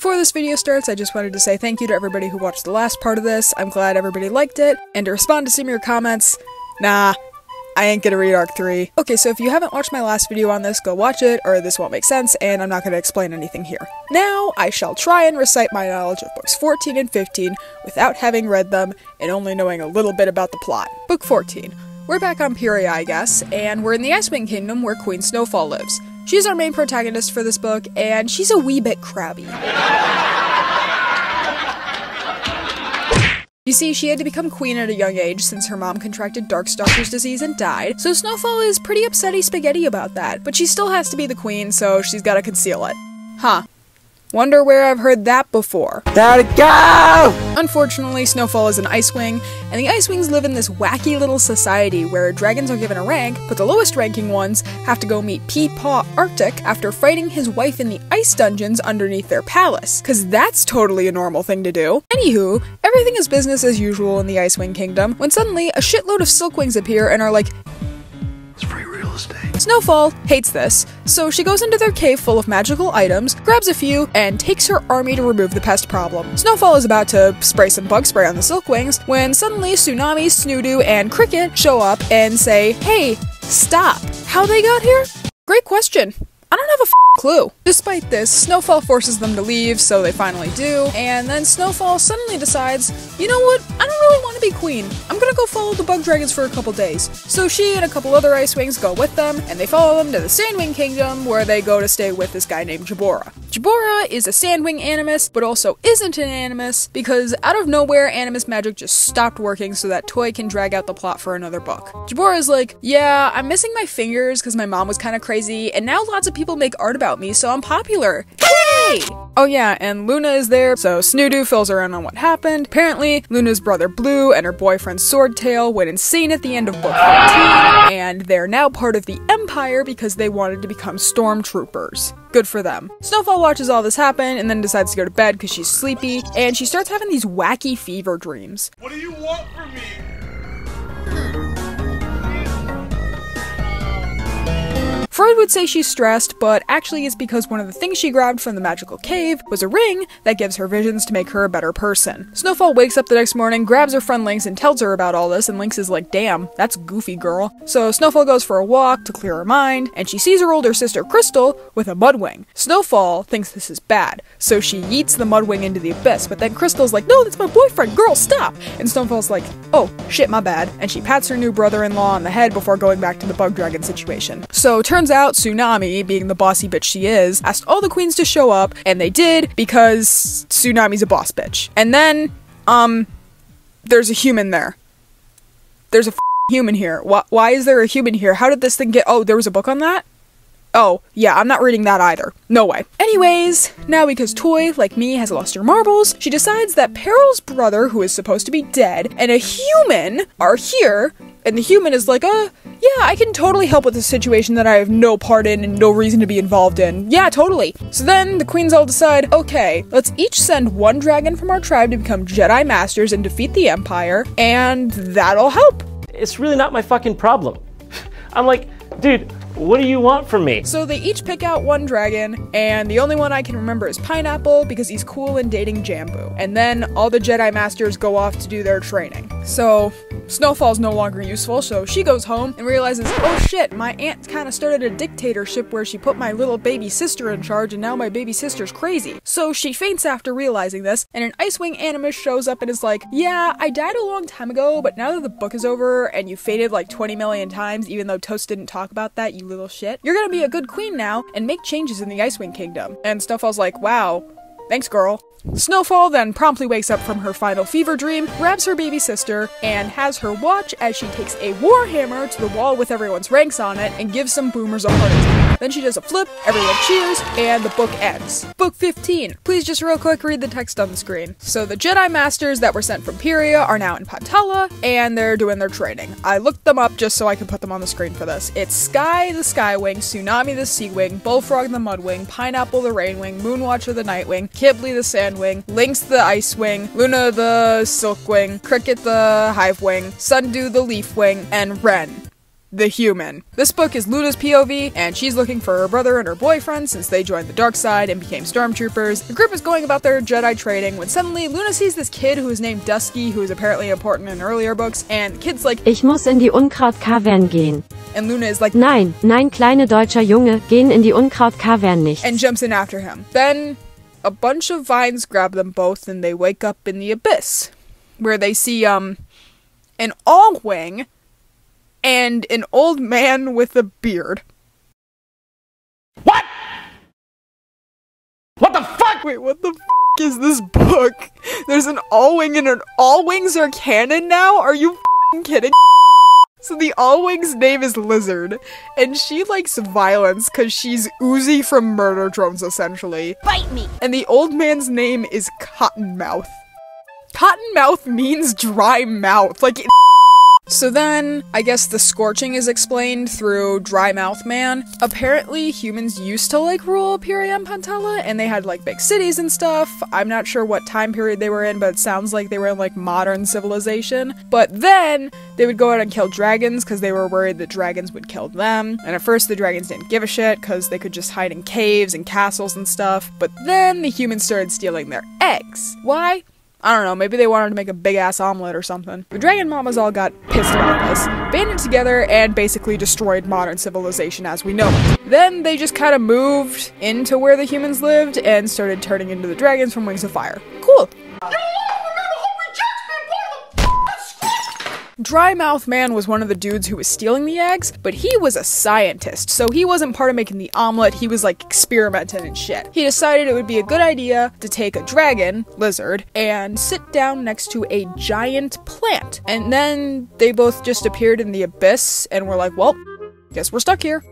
Before this video starts, I just wanted to say thank you to everybody who watched the last part of this. I'm glad everybody liked it. And to respond to some of your comments, nah, I ain't gonna read Arc 3. Okay, so if you haven't watched my last video on this, go watch it, or this won't make sense, and I'm not gonna explain anything here. Now, I shall try and recite my knowledge of books 14 and 15 without having read them and only knowing a little bit about the plot. Book 14. We're back on Pyrrhia, I guess, and we're in the Icewing Kingdom where Queen Snowfall lives. She's our main protagonist for this book, and she's a wee bit crabby. You see, she had to become queen at a young age since her mom contracted Darkstalker's disease and died, so Snowfall is pretty upsetty spaghetti about that, but she still has to be the queen, so she's gotta conceal it. Huh. Wonder where I've heard that before. Gotta go! Unfortunately, Snowfall is an Ice Wing, and the Ice Wings live in this wacky little society where dragons are given a rank, but the lowest ranking ones have to go meet Peepaw Arctic after fighting his wife in the ice dungeons underneath their palace, cause that's totally a normal thing to do. Anywho, everything is business as usual in the Ice Wing Kingdom, when suddenly a shitload of Silkwings appear and are like, It's free real estate. Snowfall hates this, so she goes into their cave full of magical items, grabs a few, and takes her army to remove the pest problem. Snowfall is about to spray some bug spray on the Silkwings when suddenly Tsunami, Snoodoo, and Cricket show up and say, Hey, stop. How they got here? Great question. I don't have a clue. Despite this, Snowfall forces them to leave, so they finally do, and then Snowfall suddenly decides, you know what, I don't really want to be queen. I'm gonna go follow the bug dragons for a couple days. So she and a couple other ice wings go with them, and they follow them to the Sandwing Kingdom, where they go to stay with this guy named Jabora. Jabora is a Sandwing animus, but also isn't an animus, because out of nowhere, animus magic just stopped working so that Toy can drag out the plot for another book. Jabora's like, yeah, I'm missing my fingers because my mom was kind of crazy, and now lots of people make art about me, so I'm popular. Yay! Oh yeah, and Luna is there, so Snoodoo fills her in on what happened. Apparently, Luna's brother Blue and her boyfriend Swordtail went insane at the end of book 14, and they're now part of the Empire because they wanted to become stormtroopers. Good for them. Snowfall watches all this happen and then decides to go to bed because she's sleepy, and she starts having these wacky fever dreams. What do you want Would say she's stressed, but actually it's because one of the things she grabbed from the magical cave was a ring that gives her visions to make her a better person. Snowfall wakes up the next morning, grabs her friend Lynx and tells her about all this, and Lynx is like, damn, that's goofy girl. So Snowfall goes for a walk to clear her mind, and she sees her older sister Crystal with a mudwing. Snowfall thinks this is bad, so she yeets the mudwing into the abyss, but then Crystal's like, no, that's my boyfriend, girl, stop! And Snowfall's like, oh, shit, my bad, and she pats her new brother-in-law on the head before going back to the bug dragon situation. So turns out Tsunami, being the bossy bitch she is, asked all the queens to show up, and they did because Tsunami's a boss bitch. And then, um, there's a human there. There's a human here. Why, why is there a human here? How did this thing get? Oh, there was a book on that? Oh, yeah, I'm not reading that either. No way. Anyways, now because Toy, like me, has lost her marbles, she decides that Peril's brother, who is supposed to be dead, and a human are here, and the human is like, uh, yeah, I can totally help with a situation that I have no part in and no reason to be involved in. Yeah, totally. So then the queens all decide, okay, let's each send one dragon from our tribe to become Jedi Masters and defeat the Empire, and that'll help. It's really not my fucking problem. I'm like, dude, what do you want from me? So they each pick out one dragon, and the only one I can remember is Pineapple because he's cool and dating Jambu. And then all the Jedi Masters go off to do their training. So Snowfall's no longer useful, so she goes home and realizes, oh shit, my aunt kind of started a dictatorship where she put my little baby sister in charge, and now my baby sister's crazy. So she faints after realizing this, and an Icewing Animus shows up and is like, yeah, I died a long time ago, but now that the book is over and you faded like 20 million times, even though Toast didn't talk about that, you little shit, you're gonna be a good queen now and make changes in the Icewing Kingdom. And Snowfall's like, wow, thanks, girl. Snowfall then promptly wakes up from her final fever dream, grabs her baby sister, and has her watch as she takes a warhammer to the wall with everyone's ranks on it and gives some boomers a heart attack. Then she does a flip, everyone cheers, and the book ends. Book 15. Please just real quick read the text on the screen. So the Jedi Masters that were sent from Pyrrhia are now in Pantala, and they're doing their training. I looked them up just so I could put them on the screen for this. It's Sky the Skywing, Tsunami the Seawing, Bullfrog the Mudwing, Pineapple the Rainwing, Moonwatcher the Nightwing, Qibli the Sandwing, Lynx the Icewing, Luna the Silkwing, Cricket the Hivewing, Sundew the Leafwing, and Ren the human. This book is Luna's POV, and she's looking for her brother and her boyfriend since they joined the dark side and became stormtroopers. The group is going about their Jedi training when suddenly Luna sees this kid who is named Dusky, who is apparently important in earlier books, and the kid's like, Ich muss in die Unkrautkavern gehen. and Luna is like, Nein, nein, kleine deutscher Junge, gehen in die Unkrautkavern nicht. and jumps in after him. Then a bunch of vines grab them both and they wake up in the abyss where they see um an all wing and an old man with a beard. What? What the fuck? Wait, what the f- is this book? There's an all wing and an all wings are canon now? Are you f- kidding? So the all wing's name is Lizard, and she likes violence because she's Uzi from Murder Drones, essentially. Bite me! And the old man's name is Cottonmouth. Cottonmouth means dry mouth. Like. So then, I guess the scorching is explained through Dry Mouth Man. Apparently, humans used to like rule Piriam Pantala, and they had like big cities and stuff. I'm not sure what time period they were in, but it sounds like they were in like modern civilization. But then they would go out and kill dragons because they were worried that dragons would kill them. And at first, the dragons didn't give a shit because they could just hide in caves and castles and stuff. But then the humans started stealing their eggs. Why? I don't know, maybe they wanted to make a big ass omelet or something. The dragon mamas all got pissed about this, banded together, and basically destroyed modern civilization as we know it. Then they just kind of moved into where the humans lived and started turning into the dragons from Wings of Fire. Dry Mouth Man was one of the dudes who was stealing the eggs, but he was a scientist, so he wasn't part of making the omelet, he was like experimenting and shit. He decided it would be a good idea to take a dragon, lizard, and sit down next to a giant plant. And then they both just appeared in the abyss and were like, well, guess we're stuck here.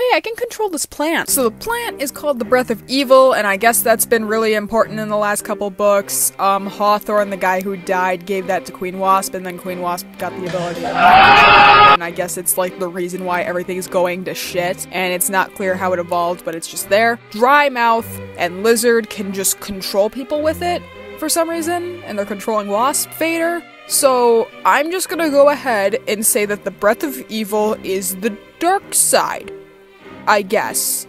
Hey, I can control this plant. So the plant is called the Breath of Evil, and I guess that's been really important in the last couple books. Um, Hawthorn, the guy who died, gave that to Queen Wasp, and then Queen Wasp got the ability and I guess it's like the reason why everything is going to shit, and it's not clear how it evolved, but it's just there. Dry Mouth and Lizard can just control people with it for some reason, and they're controlling Wasp Vader. So I'm just gonna go ahead and say that the Breath of Evil is the dark side. I guess.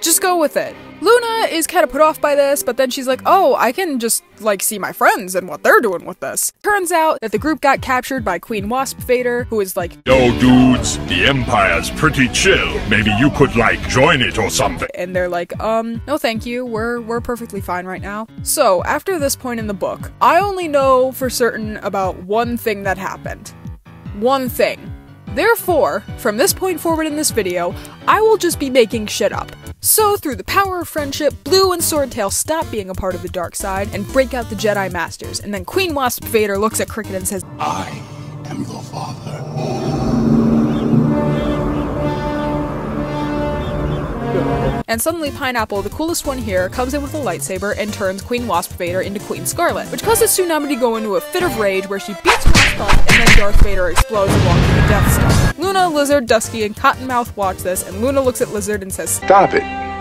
Just go with it. Luna is kind of put off by this, but then she's like, oh, I can just, like, see my friends and what they're doing with this. Turns out that the group got captured by Queen Wasp Vader, who is like, Yo, dudes, the Empire's pretty chill. Maybe you could, like, join it or something. and they're like, um, no thank you, we're, we're perfectly fine right now. So, after this point in the book, I only know for certain about one thing that happened. One thing. Therefore, from this point forward in this video, I will just be making shit up. So, through the power of friendship, Blue and Swordtail stop being a part of the dark side and break out the Jedi Masters, and then Queen Wasp Vader looks at Cricket and says, I am your father. And suddenly Pineapple, the coolest one here, comes in with a lightsaber and turns Queen Wasp Vader into Queen Scarlet, which causes Tsunami to go into a fit of rage where she beats Wasp up and then Darth Vader explodes along with the Death Star. Luna, Lizard, Dusky, and Cottonmouth watch this, and Luna looks at Lizard and says, Stop it.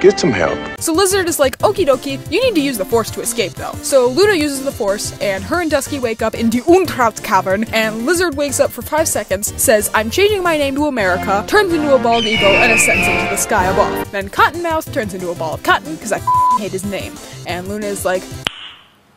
Get some help. So Lizard is like, okie dokie, you need to use the Force to escape though. So Luna uses the Force, and her and Dusky wake up in the Unkraut Cavern, and Lizard wakes up for five seconds, says, I'm changing my name to America, turns into a bald eagle, and ascends into the sky above. Then Cottonmouth turns into a ball of cotton, because I hate his name. And Luna is like,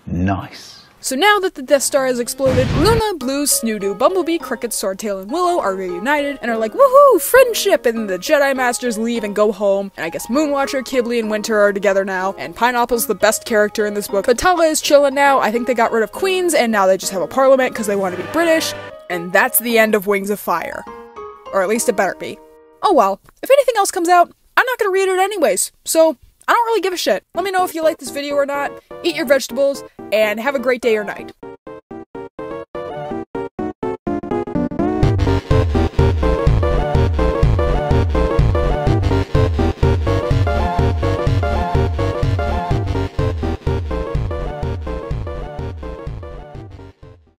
Nice. So now that the Death Star has exploded, Luna, Blue, Snoodoo, Bumblebee, Cricket, Swordtail, and Willow are reunited and are like, woohoo, friendship! And the Jedi Masters leave and go home. And I guess Moonwatcher, Qibli, and Winter are together now. And Pineapple's the best character in this book. Pantala is chilling now. I think they got rid of Queens, and now they just have a parliament because they want to be British. And that's the end of Wings of Fire. Or at least it better be. Oh well. If anything else comes out, I'm not gonna read it anyways. So, I don't really give a shit. Let me know if you like this video or not. Eat your vegetables, and have a great day or night.